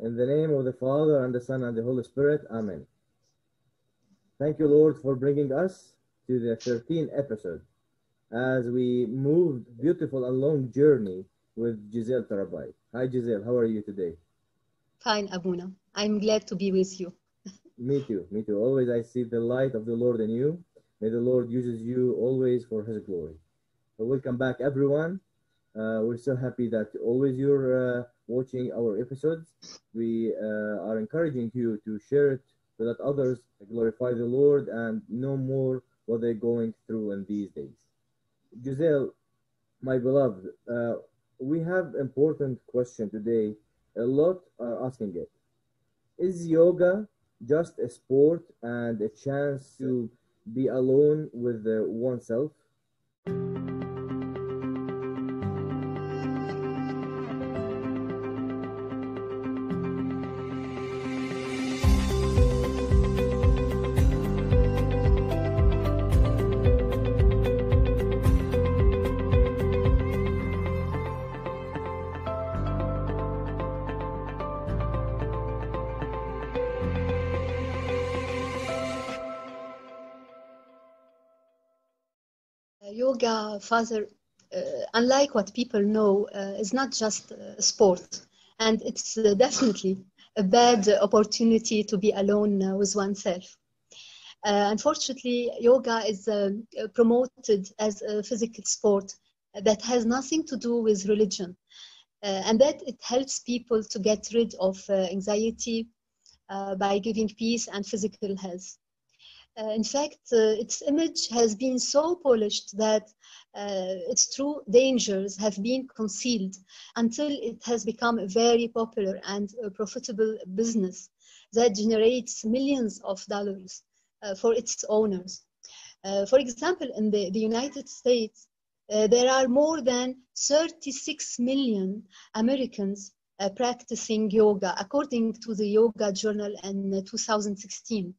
In the name of the Father, and the Son, and the Holy Spirit. Amen. Thank you, Lord, for bringing us to the 13th episode as we moved beautiful and long journey with Gisele Torbey. Hi, Giselle. How are you today? Fine, Abouna. I'm glad to be with you. Me too. Me too. Always I see the light of the Lord in you. May the Lord uses you always for His glory. So welcome back, everyone. Uh, we're so happy that always you're uh, watching our episodes. We uh, are encouraging you to share it so that others glorify the Lord and know more what they're going through in these days. Gisele, my beloved, uh, we have important question today. A lot are asking it. Is yoga just a sport and a chance to be alone with uh, oneself? Yoga, Father, uh, unlike what people know, uh, is not just a sport. And it's uh, definitely a bad opportunity to be alone uh, with oneself. Uh, unfortunately, yoga is promoted as a physical sport that has nothing to do with religion. and that it helps people to get rid of anxiety by giving peace and physical health. Uh, in fact, uh, its image has been so polished that uh, its true dangers have been concealed until it has become a very popular and profitable business that generates millions of dollars for its owners. for example, in the, the United States, uh, there are more than 36 million Americans uh, practicing yoga, according to the Yoga Journal in uh, 2016.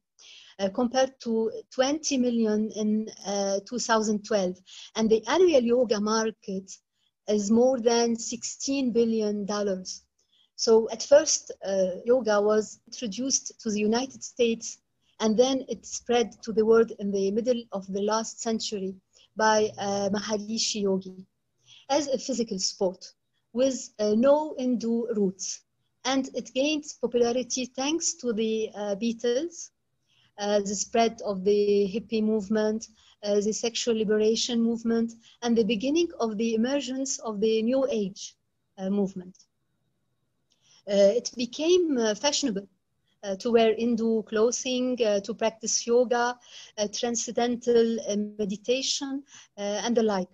Uh, compared to 20 million in uh, 2012. And the annual yoga market is more than 16 billion dollars. So at first, uh, yoga was introduced to the United States and then it spread to the world in the middle of the last century by uh, Maharishi Yogi as a physical sport with uh, no Hindu roots. And it gained popularity thanks to the uh, Beatles, uh, the spread of the hippie movement, uh, the sexual liberation movement, and the beginning of the emergence of the New Age uh, movement. it became fashionable uh, to wear Hindu clothing, uh, to practice yoga, uh, transcendental meditation, and the like.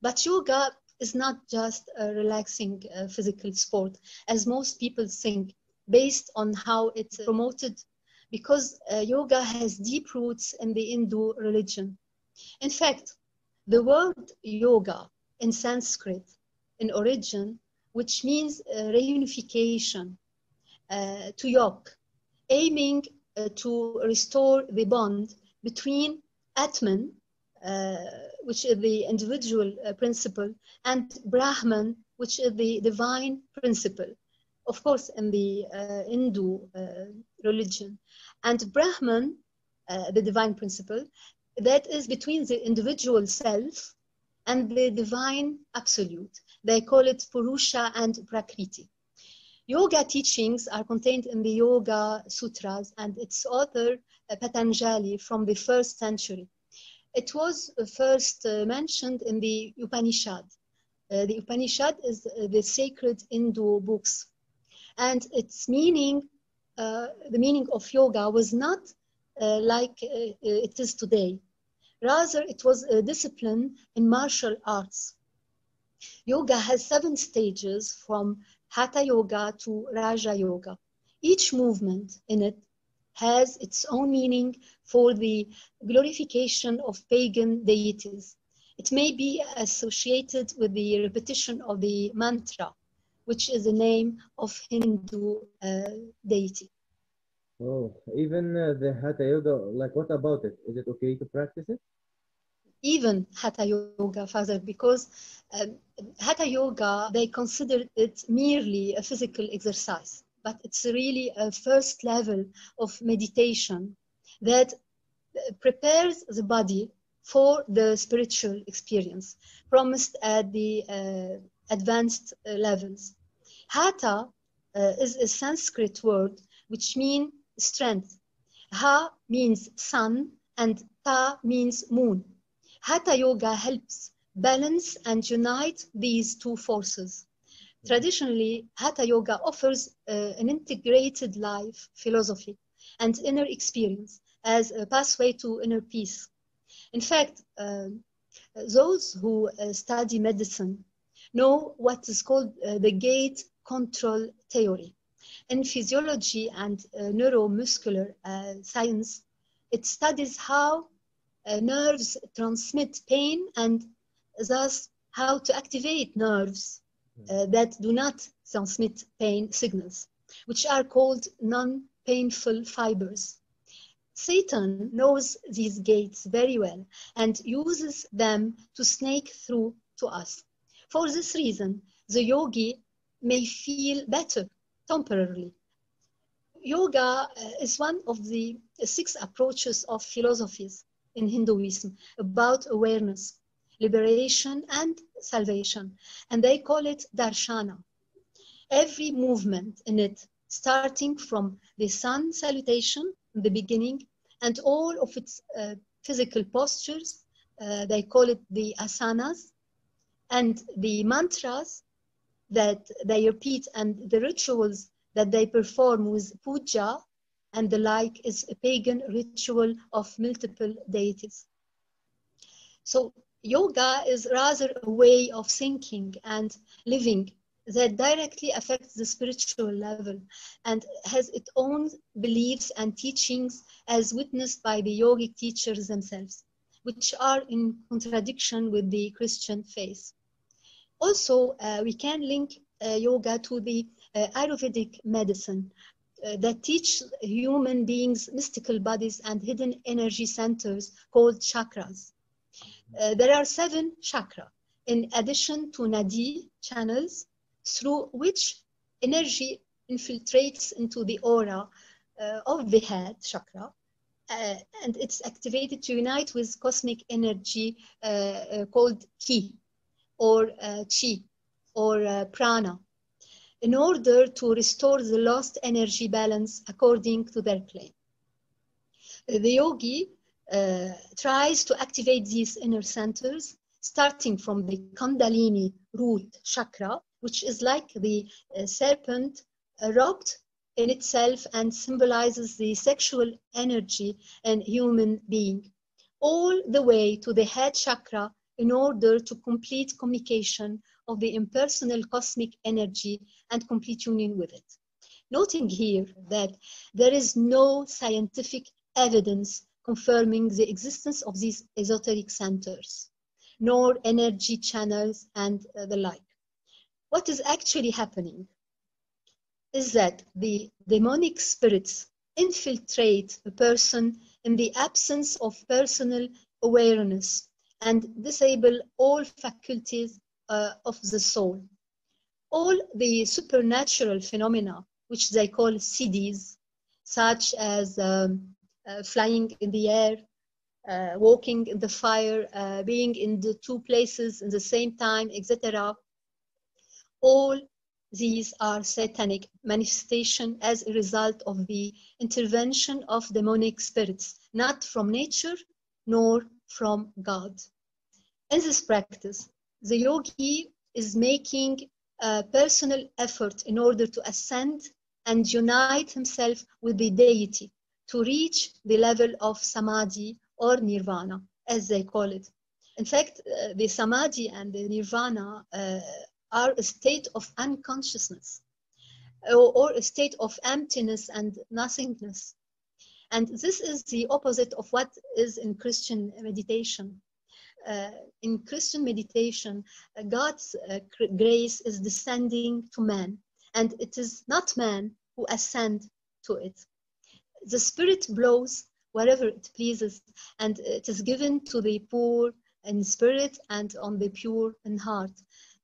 but yoga is not just a relaxing physical sport, as most people think, based on how it's promoted because uh, yoga has deep roots in the Hindu religion. In fact, the word yoga in Sanskrit in origin, which means uh, reunification, uh, to yoke, aiming uh, to restore the bond between Atman, uh, which is the individual uh, principle, and Brahman, which is the divine principle of course, in the uh, Hindu uh, religion. And Brahman, uh, the divine principle, that is between the individual self and the divine absolute. They call it Purusha and Prakriti. Yoga teachings are contained in the Yoga Sutras and its author, Patanjali, from the first century. It was first mentioned in the Upanishad. Uh, the Upanishad is uh, the sacred Hindu books and its meaning, uh, the meaning of yoga was not uh, like uh, it is today. Rather, it was a discipline in martial arts. Yoga has seven stages from Hatha Yoga to Raja Yoga. Each movement in it has its own meaning for the glorification of pagan deities. It may be associated with the repetition of the mantra which is the name of Hindu uh, deity. Oh, even uh, the Hatha Yoga, like what about it? Is it okay to practice it? even Hatha Yoga, Father, because um, Hatha Yoga, they consider it merely a physical exercise, but it's really a first level of meditation that prepares the body for the spiritual experience promised at the uh, advanced uh, levels. Hatha uh, is a Sanskrit word which means strength. Ha means sun and Ta means moon. Hatha Yoga helps balance and unite these two forces. Traditionally, Hatha Yoga offers uh, an integrated life philosophy and inner experience as a pathway to inner peace. In fact, uh, those who uh, study medicine know what is called uh, the gate control theory. In physiology and uh, neuromuscular uh, science, it studies how uh, nerves transmit pain and thus how to activate nerves uh, that do not transmit pain signals, which are called non-painful fibers. Satan knows these gates very well and uses them to snake through to us. For this reason, the yogi may feel better temporarily. Yoga uh, is one of the six approaches of philosophies in Hinduism about awareness, liberation, and salvation, and they call it darshana. Every movement in it, starting from the sun salutation in the beginning and all of its uh, physical postures, uh, they call it the asanas, and the mantras that they repeat and the rituals that they perform with puja and the like is a pagan ritual of multiple deities. So yoga is rather a way of thinking and living that directly affects the spiritual level and has its own beliefs and teachings as witnessed by the yogic teachers themselves, which are in contradiction with the Christian faith. Also, uh, we can link uh, yoga to the uh, Ayurvedic medicine that teach human beings mystical bodies and hidden energy centers called chakras. Uh, there are seven chakra in addition to nadi channels through which energy infiltrates into the aura uh, of the head chakra uh, and it's activated to unite with cosmic energy called ki or uh, chi or uh, prana in order to restore the lost energy balance according to their claim. The yogi tries to activate these inner centers starting from the kundalini root chakra which is like the uh, serpent uh, wrapped in itself and symbolizes the sexual energy in human being, all the way to the head chakra in order to complete communication of the impersonal cosmic energy and complete union with it. Noting here that there is no scientific evidence confirming the existence of these esoteric centers, nor energy channels and uh, the like what is actually happening is that the demonic spirits infiltrate a person in the absence of personal awareness and disable all faculties uh, of the soul. All the supernatural phenomena, which they call siddhis, such as um, uh, flying in the air, uh, walking in the fire, uh, being in the two places in the same time, etc., all these are satanic manifestation as a result of the intervention of demonic spirits, not from nature nor from God. In this practice, the yogi is making a personal effort in order to ascend and unite himself with the deity to reach the level of samadhi or nirvana, as they call it. In fact, uh, the samadhi and the nirvana uh, are a state of unconsciousness or, or a state of emptiness and nothingness. And this is the opposite of what is in Christian meditation. Uh, in Christian meditation, uh, God's uh, grace is descending to man, and it is not man who ascend to it. The Spirit blows wherever it pleases, and it is given to the poor, in spirit and on the pure in heart.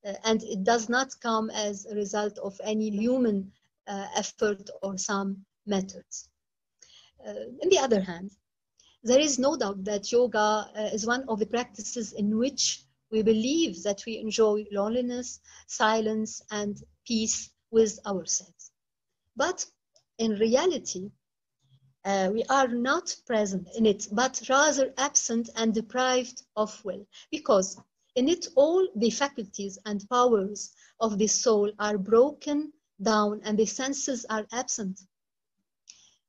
Uh, and it does not come as a result of any human uh, effort or some methods. Uh, on the other hand, there is no doubt that yoga uh, is one of the practices in which we believe that we enjoy loneliness, silence, and peace with ourselves. But in reality, uh, we are not present in it, but rather absent and deprived of will, because in it all the faculties and powers of the soul are broken down and the senses are absent.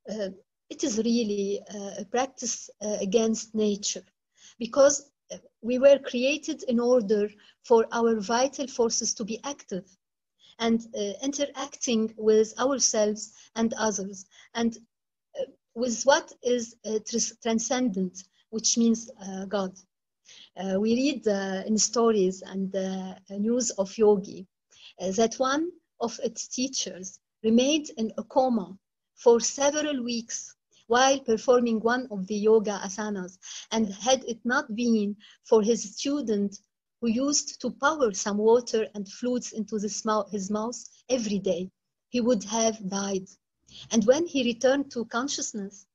Uh, it is really uh, a practice uh, against nature because we were created in order for our vital forces to be active and uh, interacting with ourselves and others and uh, with what is uh, transcendent, which means uh, God. We read in stories and news of yogi that one of its teachers remained in a coma for several weeks while performing one of the yoga asanas. And had it not been for his student who used to pour some water and fluids into his mouth every day, he would have died. And when he returned to consciousness,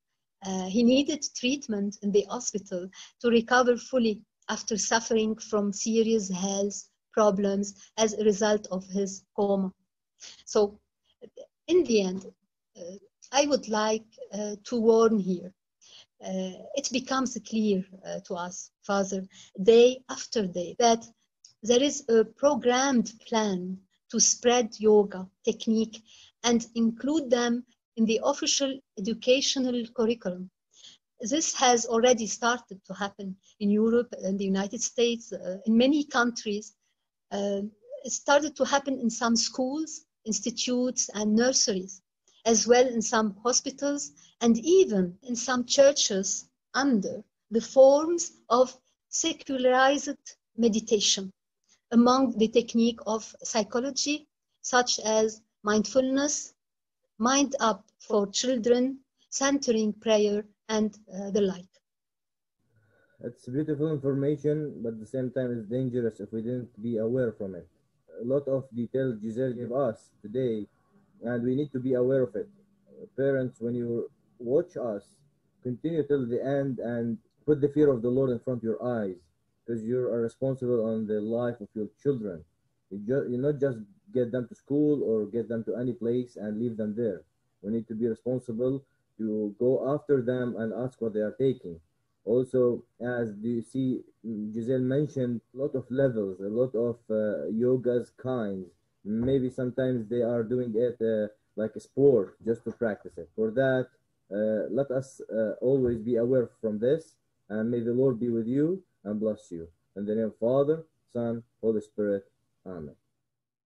uh, he needed treatment in the hospital to recover fully after suffering from serious health problems as a result of his coma. So, in the end, uh, I would like uh, to warn here. Uh, it becomes clear uh, to us, Father, day after day, that there is a programmed plan to spread yoga technique and include them in the official educational curriculum. This has already started to happen in Europe and the United States, uh, in many countries. Uh, it started to happen in some schools, institutes, and nurseries as well in some hospitals and even in some churches under the forms of secularized meditation among the technique of psychology such as mindfulness, MindUP for children, centering prayer, and uh, the like. It's beautiful information, but at the same time it's dangerous if we didn't be aware from it. A lot of details Gisele gave us today and we need to be aware of it. Parents, when you watch us, continue till the end and put the fear of the Lord in front of your eyes because you are responsible on the life of your children. You, ju- you not just get them to school or get them to any place and leave them there. We need to be responsible to go after them and ask what they are taking. Also, as you see, Gisele mentioned, a lot of levels, a lot of uh, yoga's kinds maybe sometimes they are doing it uh, like a sport just to practice it. For that, uh, let us uh, always be aware from this, and may the Lord be with you and bless you. In the name of Father, Son, Holy Spirit, Amen.